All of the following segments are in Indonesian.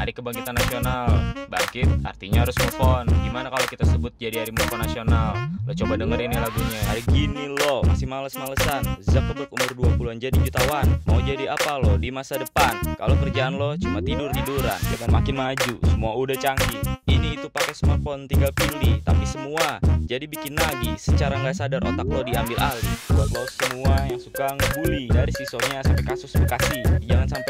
Hari Kebangkitan Nasional. Bangkit artinya harus move on. Gimana kalau kita sebut jadi hari move on nasional? Lo coba dengerin nih lagunya. Hari gini lo masih males-malesan. Zuckerberg umur 20an jadi jutawan. Mau jadi apa lo di masa depan? Kalau kerjaan lo cuma tidur-tiduran Jangan makin maju semua udah canggih. Ini itu pakai smartphone tinggal pilih Tapi semua jadi bikin nagih. Secara nggak sadar otak lo diambil alih. Buat lo semua yang suka ngebully Dari sisanya sampai kasus Bekasi. Jangan sampai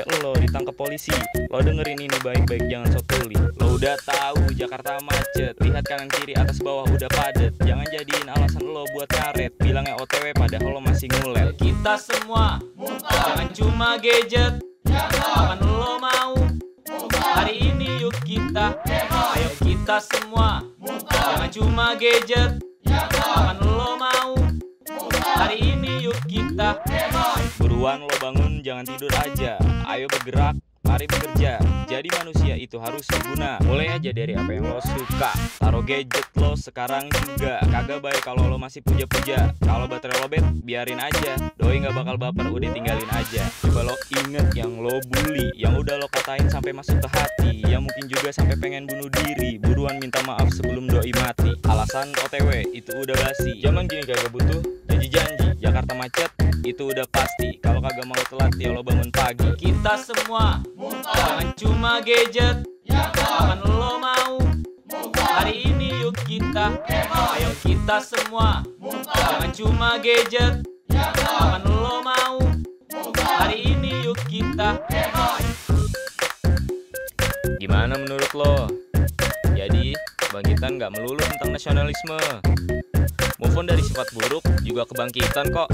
ditangkap polisi. Lo dengerin ini baik-baik jangan so tuli Lo udah tahu Jakarta macet. Lihat kanan kiri atas bawah udah padet Jangan jadiin alasan lo buat karet. Bilangnya OTW padahal lo masih ngulet. Kita semua Jangan cuma gadget. Kapan lo mau. Hari ini yuk kita. Ayo kita semua Jangan cuma gadget. Kapan lo mau. Hari ini kita. Buruan lo bangun jangan tidur aja. Ayo bergerak Mari bekerja, jadi manusia itu harus berguna. Mulai aja dari apa yang lo suka. Taruh gadget lo sekarang juga. Kagak baik kalau lo masih puja-puja. Kalau baterai lo bed, biarin aja. Doi gak bakal baper, udah tinggalin aja. Coba lo inget yang lo bully Yang udah lo katain sampai masuk ke hati. Yang mungkin juga sampai pengen bunuh diri. Buruan minta maaf sebelum doi mati. Alasan OTW, itu udah basi. Zaman gini kagak butuh janji-janji Jakarta macet, itu udah pasti. Kalau kagak mau telat ya lo bangun pagi. Kita semua Jangan cuma gadget. Kapan lo mau. Hari ini yuk kita. Ayo kita semua Jangan cuma gadget. Kapan lo mau. Hari ini yuk kita. Gimana menurut lo? Jadi kebangkitan nggak melulu tentang nasionalisme Move on dari sifat buruk juga kebangkitan kok